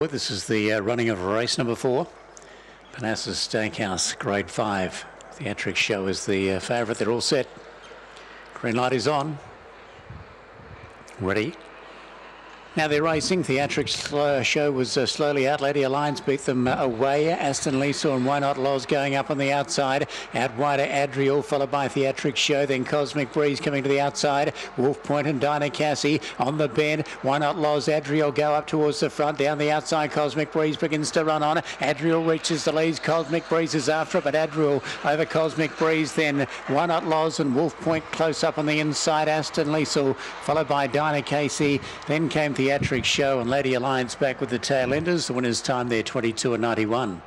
This is the uh, running of race number four. Parnassus Steakhouse, grade five. Theatrics show is the uh, favourite. They're all set. Green light is on. Ready. Now they're racing. Theatrics uh, show was uh, slowly out. Lady Alliance beat them uh, away. Aston Lisa and Why Not Loz going up on the outside. Out wider Adriel, followed by Theatrics show. Then Cosmic Breeze coming to the outside. Wolf Point and Dinah Cassie on the bend. Why Not Loz, Adriel go up towards the front. Down the outside, Cosmic Breeze begins to run on. Adriel reaches the leads. Cosmic Breeze is after it, but Adriel over Cosmic Breeze. Then Why Not Loz and Wolf Point close up on the inside. Aston Lisa, followed by Dinah Casey. Then came the theatrics show and Lady Alliance back with the tail enders. The winner's time there 22 and 91.